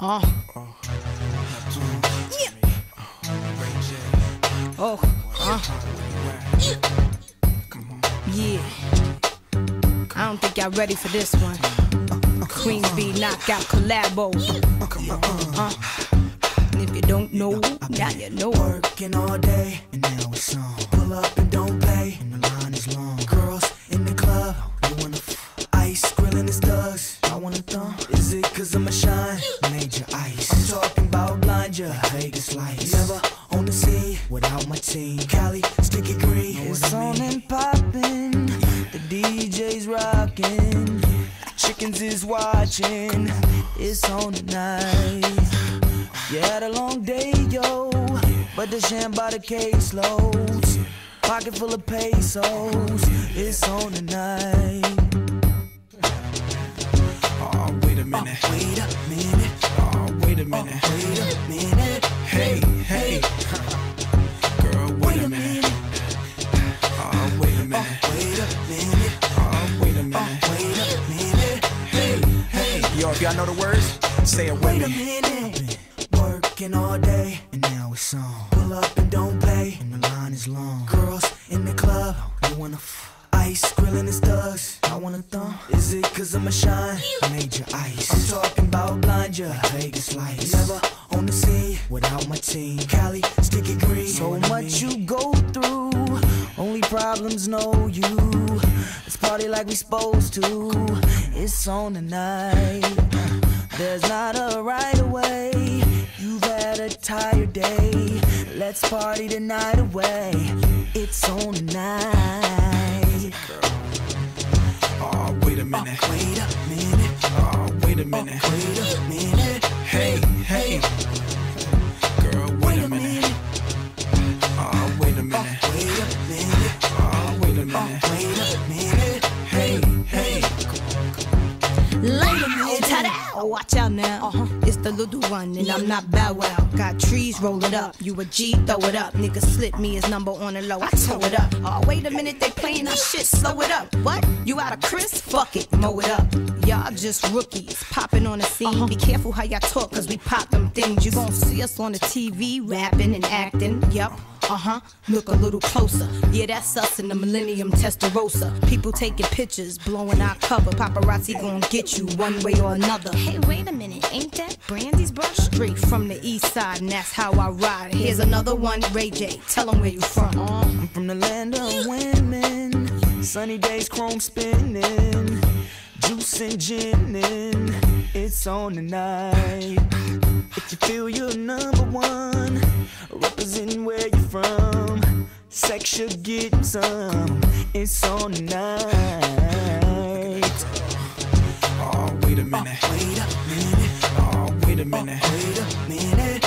Uh. Yeah. Oh, uh. Yeah. I don't think y'all ready for this one. Queen Bee knockout collabo. Uh. And if you don't know, now you know. Working all day, and now it's on. Pull up and don't without my team. Cali, sticky green. It's on and poppin'. The DJ's rockin'. Chickens is watching. It's on tonight. You had a long day, yo. But the sham by the case loads. Pocket full of pesos. It's on tonight. Oh, uh, wait a minute. Oh, Wait a minute. Oh, wait a minute. Wait a minute. Hey, hey. Yo, if y'all know the words, say it with Wait a me. minute. Working all day, and now it's on. Pull up and don't play, and the line is long. Girls in the club, you wanna f- ice, grilling his thugs. I wanna thumb. Is it cause I'm a shine? Major ice. I'm talking about blind ya, Vegas lights. Never on the scene without my team. Cali, sticky green. So much you go through, only problems know you. Party like we supposed to. It's on tonight. There's not a right away. You've had a tired day. Let's party the night away. It's on tonight. Oh, wait a minute. Oh, Wait a minute. Oh, wait a minute. Wait a minute. Hey, hey. Girl, wait a minute. Oh, wait a minute. Oh, Wait a minute. Oh, wait a minute. Wait a minute. Watch out now. Uh-huh. It's the little one, and I'm not Bow Wow. Got trees, roll it up. You a G, throw it up. Nigga slip me his number on the low. I tow it up. Oh, wait a minute, they playing our shit. Slow it up. What? You out of Chris? Fuck it, mow it up. Y'all just rookies, popping on the scene. Be careful how y'all talk, cause we pop them things. You gon' see us on the TV, rapping and acting. Yup. Uh huh. Look a little closer. Yeah, that's us in the Millennium Testarossa. People taking pictures, blowing our cover. Paparazzi gon' get you one way or another. Hey, wait a minute. Ain't that Brandy's brush? Straight from the east side, and that's how I ride. Here's another one, Ray J. Tell Tell 'em where you from. I'm from the land of women. Sunny days, chrome spinning. Juice and ginning. It's on tonight. If you feel you're number one, represent where you're from. Sex, you're getting some. It's on tonight. Oh, wait a minute. Oh, Wait a minute. Oh, wait a minute. Wait a minute.